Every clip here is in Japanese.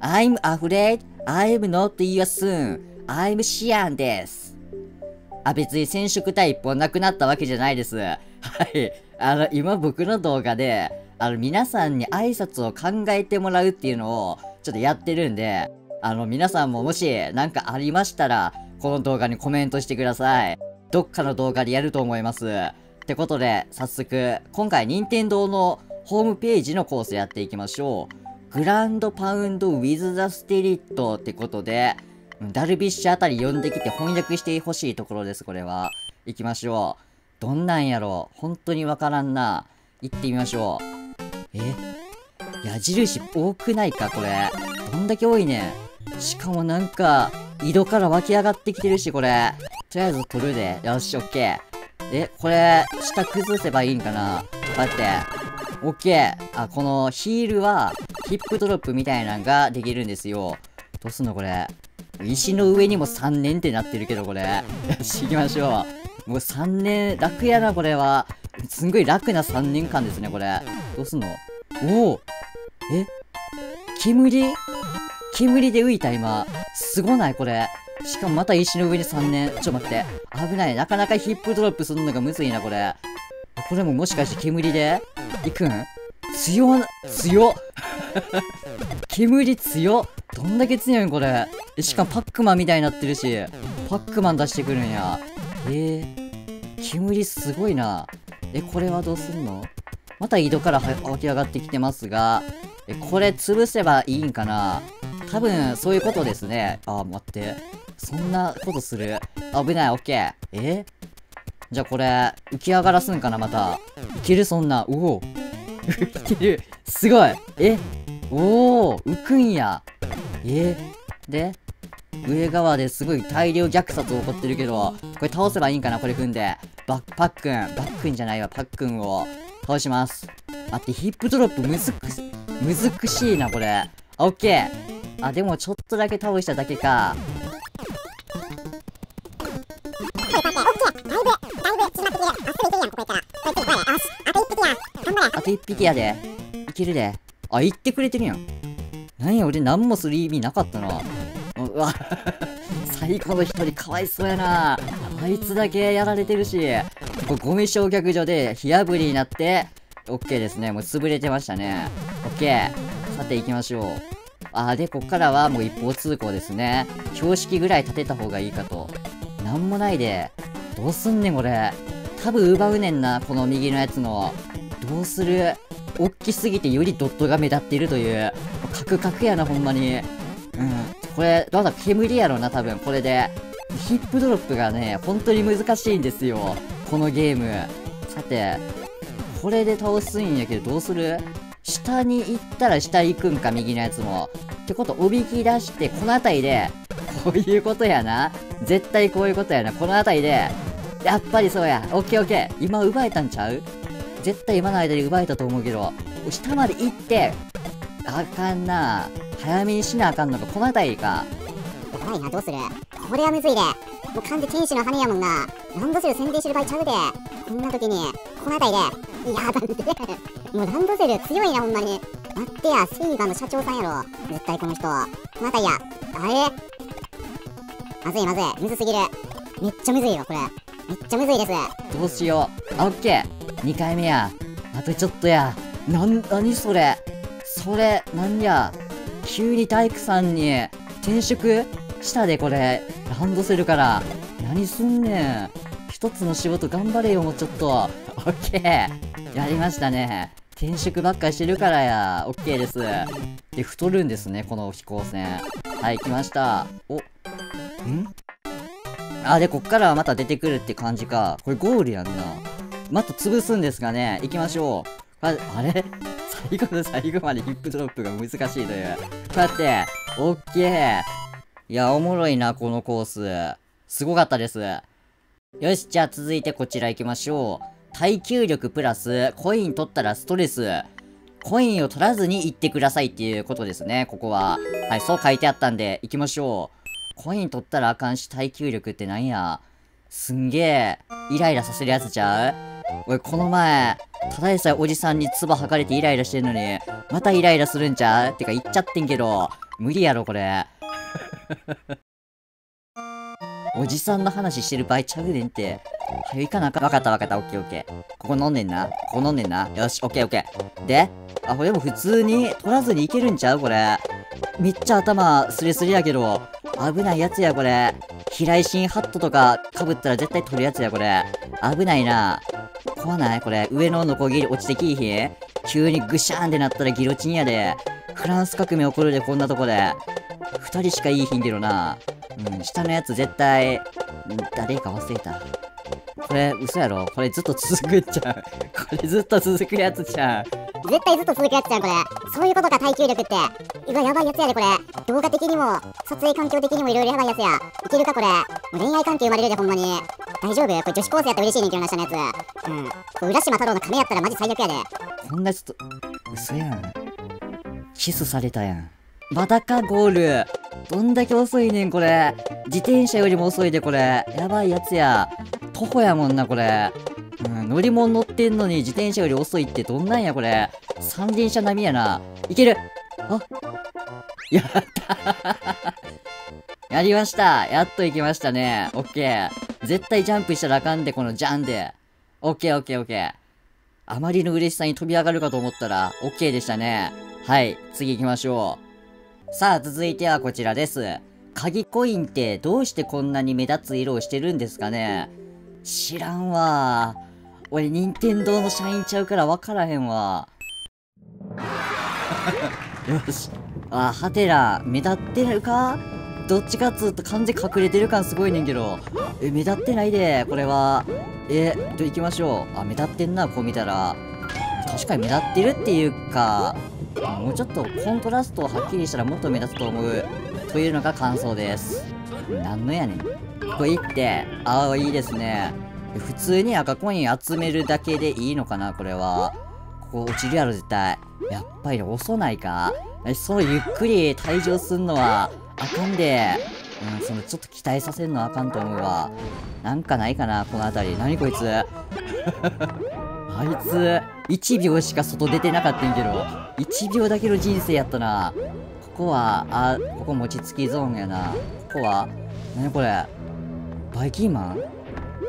I'm afraid I'm not your son. I'm シアンです。あ、別に染色体一本なくなったわけじゃないです。はい。あの、今僕の動画で、あの、皆さんに挨拶を考えてもらうっていうのを、ちょっとやってるんで、あの、皆さんももし何かありましたら、この動画にコメントしてください。どっかの動画でやると思います。ってことで、早速、今回、任天堂のホームページのコースやっていきましょう。グランドパウンドウィズ・ザ・ステリットってことで、ダルビッシュあたり呼んできて翻訳してほしいところです、これは。行きましょう。どんなんやろ本当にわからんな。行ってみましょう。え？矢印多くないか、これ。どんだけ多いねん。しかもなんか、井戸から湧き上がってきてるし、これ。とりあえず取るで。よし、オッケー。え、これ、下崩せばいいんかなこうやって。オッケー。あ、このヒールは、ヒップドロップみたいなのができるんですよ。どうすんのこれ。石の上にも3年ってなってるけど、これ。よし、行きましょう。もう3年、楽やな、これは。すんごい楽な3年間ですね、これ。どうすんの？おおえ？煙？煙で浮いた、今。すごない、これ。しかもまた石の上に3年。ちょっと待って。危ない。なかなかヒップドロップするのがむずいな、これ。これももしかして煙で？行くん？強な、強煙強どんだけ強いん？これ。しかもパックマンみたいになってるし、パックマン出してくるんや。えー、煙すごいな。え、これはどうすんの？また井戸から湧き上がってきてますが、え、これ潰せばいいんかな？多分、そういうことですね。あ、待って。そんなことする？危ない、オッケー。えじゃあこれ、浮き上がらすんかなまた。いけるそんな。おお。いける。すごい。え？おお、浮くんや。え？で、上側ですごい大量虐殺起こってるけど、これ倒せばいいんかなこれ踏んで。バックパックン。バックンじゃないわ、パックンを倒します。待って、ヒップドロップむずく、むずくしいな、これ。あ、オッケー。あ、でもちょっとだけ倒しただけか。あと一匹やで。いけるで。あ、言ってくれてるやん。なんや、俺何もする意味なかったな。うわ、最後の一人かわいそうやな。あいつだけやられてるし、これゴミ焼却所で火炙りになって、オッケーですね。もう潰れてましたね。オッケー。さて行きましょう。あー、で、こっからはもう一方通行ですね。標識ぐらい立てた方がいいかと。なんもないで。どうすんねん、これ。多分奪うねんな、この右のやつの。どうする大きすぎてよりドットが目立っているという。カクカクやな、ほんまに。うん。これ、どうだ、煙やろな、多分、これで。ヒップドロップがね、本当に難しいんですよ。このゲーム。さて、これで倒すんやけど、どうする下に行ったら下行くんか、右のやつも。ってこと、おびき出して、この辺りで、こういうことやな。絶対こういうことやな。この辺りで、やっぱりそうや。オッケーオッケー。今奪えたんちゃう？絶対今の間に奪えたと思うけど、下まで行って、あかんな。早めにしなあかんのか、この辺りか。やばいな、どうする？これはむずいで。もう完全天使の羽やもんな。ランドセル選定してる場合ちゃうで。こんな時に、この辺りで。いやだって。もうランドセル強いな、ほんまに。待ってや、セイガの社長さんやろ。絶対この人。この辺りや。あれまずいまずい。むずすぎる。めっちゃむずいよ、これ。めっちゃむずいです。どうしよう。あ、オッケー。2回目や。あとちょっとや。なん、なにそれ。それ、なんや。急に大工さんに転職したで、これ。ランドセルから。何すんねん。一つの仕事頑張れよ、もうちょっと。オッケー。やりましたね。転職ばっかりしてるからや。オッケーです。で、太るんですね、この飛行船。はい、来ました。お、ん？あ、で、こっからはまた出てくるって感じか。これゴールやんな。また潰すんですかね行きましょう。ああれ？最後の最後までヒップドロップが難しいという。こうやって、オッケー。いや、おもろいな、このコース。すごかったです。よし、じゃあ続いてこちら行きましょう。耐久力プラス、コイン取ったらストレス。コインを取らずに行ってくださいっていうことですね、ここは。はい、そう書いてあったんで、行きましょう。コイン取ったらあかんし、耐久力ってなんや。すんげえ、イライラさせるやつちゃう？俺、この前、ただでさえおじさんに唾吐かれてイライラしてんのに、またイライラするんちゃう？ってか言っちゃってんけど、無理やろ、これ。おじさんの話してる場合ちゃうねんって。早いかなあかんわかったわかった、オッケーオッケー。ここ飲んでんな。ここ飲んでんな。よし、オッケーオッケー。で、あ、これでも普通に取らずにいけるんちゃう？これ。めっちゃ頭スレスレやけど、危ないやつや、これ。飛来神ハットとか被ったら絶対取るやつや、これ。危ないな。怖ない？これ。上のノコギリ落ちてきいひ急にグシャーンってなったらギロチンやで。フランス革命起こるで、こんなとこで。二人しかいいひんけどな。うん、下のやつ絶対、誰か忘れた。これ、嘘やろ？これずっと続くんちゃうこれずっと続くやつちゃう絶対ずっと続くやつじゃんこれそういうことか耐久力ってうわやばいやつやでこれ動画的にも撮影環境的にもいろいろやばいやつやいけるかこれ恋愛関係生まれるでほんまに大丈夫？これ女子高生やったら嬉しいねんけどな下のやつうんこれ浦島太郎の亀やったらマジ最悪やでこんなちょっと、嘘やん。キスされたやん。まだか、ゴール。どんだけ遅いねん、これ。自転車よりも遅いで、これ。やばいやつや。徒歩やもんな、これ。うん、乗り物乗ってんのに自転車より遅いってどんなんや、これ。三輪車並みやな。いけるあやった やりましたやっと行きましたね。オッケー。絶対ジャンプしたらあかんで、このジャンで。オッケーオッケーオッケー。あまりの嬉しさに飛び上がるかと思ったら、OK でしたね。はい、次行きましょう。さあ、続いてはこちらです。鍵コインってどうしてこんなに目立つ色をしてるんですかね知らんわ。俺、任天堂の社員ちゃうから分からへんわ。よし。あ、ハテナ、目立ってるか？どっちかっつうと完全隠れてる感すごいねんけど。え、目立ってないで、これは。え、と行きましょう。あ、目立ってんな、こう見たら。確かに目立ってるっていうか、もうちょっとコントラストをはっきりしたらもっと目立つと思う。というのが感想です。なんのやねん。これ行って、ああ、いいですね。普通に赤コイン集めるだけでいいのかな、これは。ここ落ちるやろ、絶対。やっぱり遅ないかそうゆっくり退場すんのは、あかんで。うん、そのちょっと期待させるのはあかんと思うわ。なんかないかな、この辺り。何こいつ。あいつ、1秒しか外出てなかったんけど、1秒だけの人生やったな。ここは、あ、ここ餅つきゾーンやな。ここは、なにこれ。バイキンマン？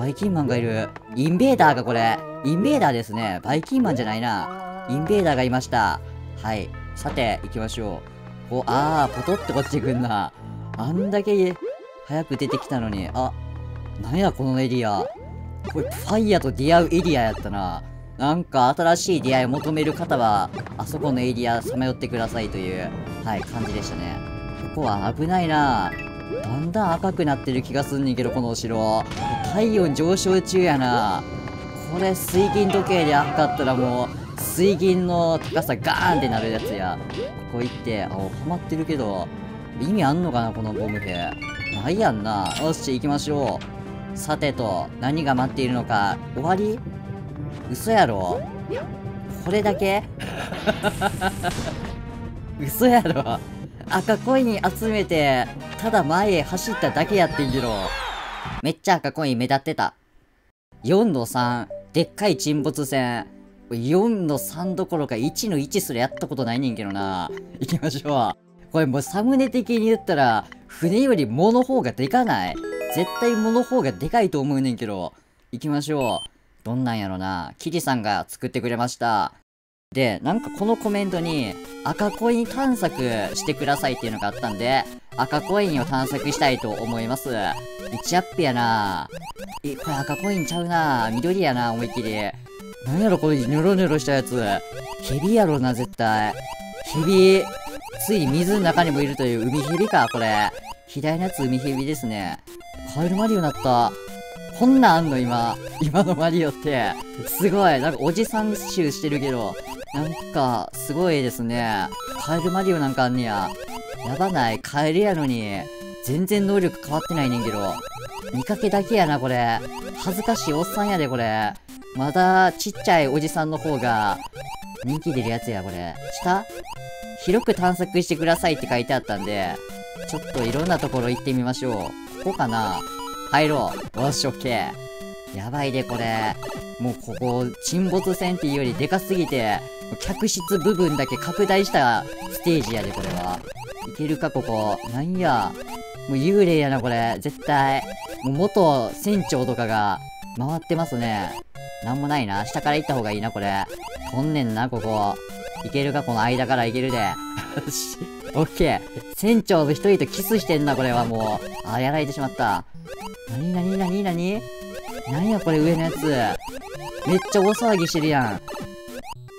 バイキンマンがいる。インベーダーがこれ。インベーダーですね。バイキンマンじゃないな。インベーダーがいました。はい。さて、行きましょう。こう、あー、ポトってこっち来んな。あんだけ早く出てきたのに。あ、なんやこのエリア。これ、ファイヤーと出会うエリアやったな。なんか新しい出会いを求める方は、あそこのエリアさまよってくださいという、はい、感じでしたね。ここは危ないなだんだん赤くなってる気がすんねんけど、このお城。体温上昇中やなこれ、水銀時計で測ったらもう、水銀の高さガーンってなるやつや。ここ行って、あ、はまってるけど、意味あんのかな、このボム兵。ないやんな。よし、行きましょう。さてと、何が待っているのか、終わり？嘘やろこれだけ？嘘やろ赤コイン集めて、ただ前へ走っただけやってんけど。めっちゃ赤コイン目立ってた。4の3、でっかい沈没船。4の3どころか1の1すらやったことないねんけどな。行きましょう。これもうサムネ的に言ったら、船より藻の方がでかない絶対藻の方がでかいと思うねんけど。行きましょう。どんなんやろな。キリさんが作ってくれました。で、なんかこのコメントに、赤コイン探索してくださいっていうのがあったんで、赤コインを探索したいと思います。1アップやなえ、これ赤コインちゃうな緑やな思いっきり。なんやろこれニョロニョロしたやつ。ヘビやろな、絶対。ヘビ、つい水の中にもいるという海ヘビか、これ。左のやつ海ヘビですね。カエルマリオなった。こんなんあんの今。今のマリオって。すごい。なんかおじさん集してるけど。なんか、すごいですね。カエルマリオなんかあんねや。やばない。カエルやのに。全然能力変わってないねんけど。見かけだけやな、これ。恥ずかしいおっさんやで、これ。まだ、ちっちゃいおじさんの方が、人気出るやつや、これ。下？広く探索してくださいって書いてあったんで、ちょっといろんなところ行ってみましょう。ここかな入ろう。よし、オッケー。やばいで、これ。もうここ、沈没船っていうよりでかすぎて、客室部分だけ拡大したステージやで、これは。行きけるか、ここ。なんや。もう幽霊やな、これ。絶対。もう元船長とかが回ってますね。なんもないな。下から行った方がいいな、これ。こんねんな、ここ。いけるか、この間からいけるで。よし。オッケー。船長の一人とキスしてんな、これはもう。あ、やられてしまった。なになになになになんやこれ上のやつ。めっちゃ大騒ぎしてるやん。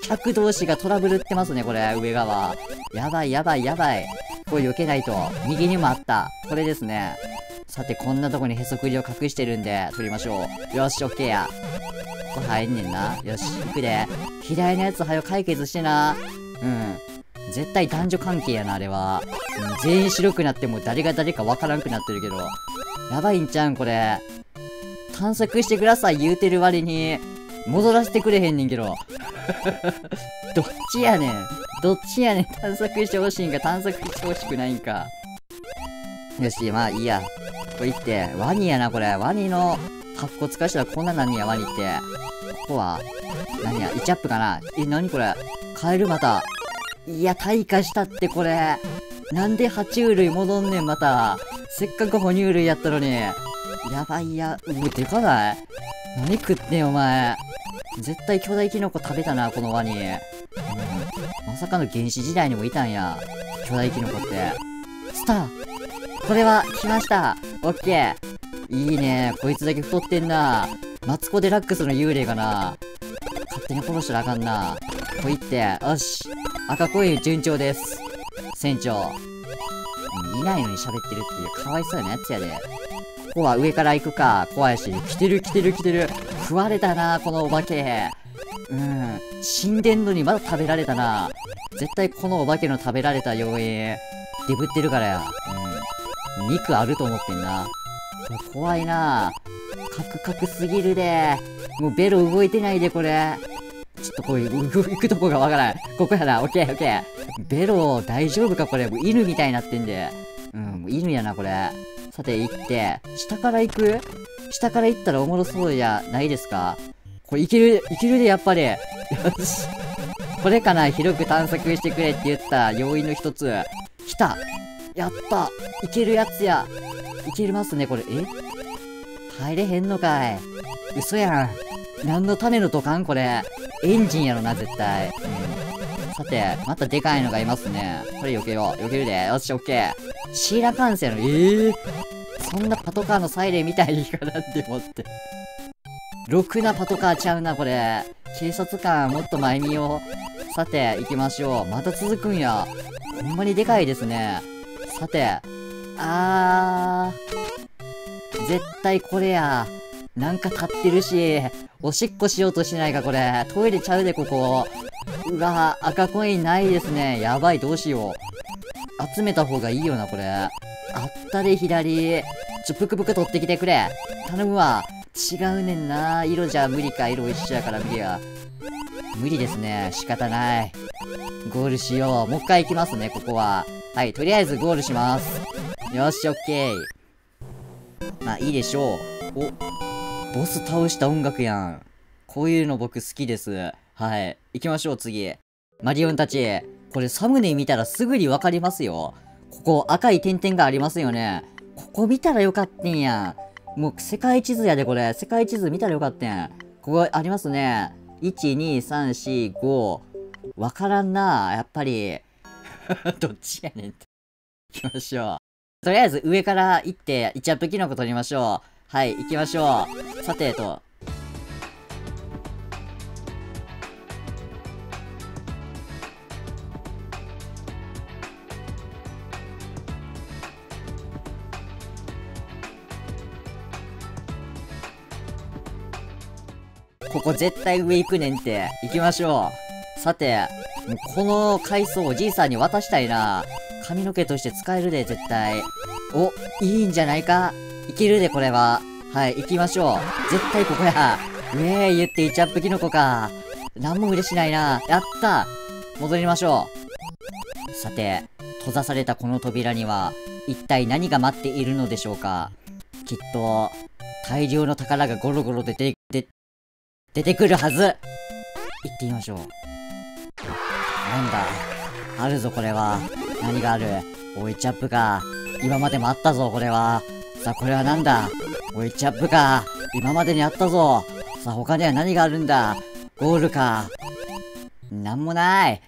客同士がトラブルってますね、これ、上側。やばいやばいやばい。これ避けないと。右にもあった。これですね。さて、こんなとこにへそくりを隠してるんで、取りましょう。よし、オッケーや。ここ入んねんな。よし、行くで。左のやつはよ解決してな。うん。絶対男女関係やな、あれは。うん、全員白くなっても誰が誰かわからんくなってるけど。やばいんちゃうん、これ。探索してください、言うてる割に。戻らせてくれへんねんけど。どっちやねん。どっちやねん。探索してほしいんか、探索してほしくないんか。よし、まあいいや。これ行って、ワニやな、これ。ワニの格好使したらこんななんや、ワニって。ここは、何や、イチャップかなえ、なにこれカエルまた。いや、退化したってこれ。なんで爬虫類戻んねん、また。せっかく哺乳類やったのに。やばいや、うでかない？何食ってんお前？絶対巨大キノコ食べたな、このワニ。うん。まさかの原始時代にもいたんや。巨大キノコって。スターこれは、来ましたオッケーいいねこいつだけ太ってんなマツコ・デラックスの幽霊かな勝手に殺したらあかんな。こいって、よし赤コイン順調です。船長。いないのに喋ってるっていうかわいそうなやつやで。ここは上から行くか。怖いし。来てる来てる来てる。食われたな、このお化け。うん。死んでんのにまだ食べられたな。絶対このお化けの食べられた要因、デブってるからや。うん。肉あると思ってんな。怖いなカクカクすぎるで。もうベロ動いてないで、これ。ちょっとこういう、行くとこがわからん。ここやな。オッケーオッケー。ベロ、大丈夫かこれ。もう犬みたいになってんで。うん、もう犬やな、これ。さて、行って、下から行く？下から行ったらおもろそうじゃないですか？これいける、いけるで、やっぱり。よし。これかな？広く探索してくれって言った要因の一つ。来たやったいけるやつやいけますね、これ。え？入れへんのかい嘘やん。何の種の土管？これ。エンジンやろな、絶対。うん。さて、またでかいのがいますね。これ避けよう。避けるで。よし、オッケー。シーラカンセの、ええー、そんなパトカーのサイレンみたいかなって思って。ろくなパトカーちゃうな、これ。警察官、もっと前見よう。さて、行きましょう。また続くんや。ほんまにでかいですね。さて、あー。絶対これや。なんか立ってるし、おしっこしようとしないか、これ。トイレちゃうで、ここ。うわ赤コインないですね。やばい、どうしよう。集めた方がいいよな、これ。あったで、左。ちょ、ぷくぷく取ってきてくれ。頼むわ。違うねんな。色じゃ無理か。色一緒やから無理や。無理ですね。仕方ない。ゴールしよう。もう一回行きますね、ここは。はい、とりあえずゴールします。よし、オッケー。まあ、いいでしょう。お、ボス倒した音楽やん。こういうの僕好きです。はい。行きましょう、次。マリオンたち。これサムネ見たらすぐにわかりますよ。ここ赤い点々がありますよね。ここ見たらよかったんや。もう世界地図やで、これ。世界地図見たらよかったん。ここありますね。1、2、3、4、5。わからんな。やっぱり。どっちやねんって。行きましょう。とりあえず上から行って、イチャップキノコ取りましょう。はい、行きましょう。さてと。ここ絶対上行くねんって。行きましょう。さて、もうこの階層おじいさんに渡したいな。髪の毛として使えるで、絶対。お、いいんじゃないかいけるで、これは。はい、行きましょう。絶対ここや。ねえ、言ってイチャップキノコか。なんも嬉しないな。やった戻りましょう。さて、閉ざされたこの扉には、一体何が待っているのでしょうかきっと、大量の宝がゴロゴロ出て、出てくるはず行ってみましょう。なんだあるぞこれは。何がある？おいチャップか。今までもあったぞ、これは。さあ、これはなんだ？おいチャップか。今までにあったぞ。さあ、他には何があるんだ？ゴールか。なんもない。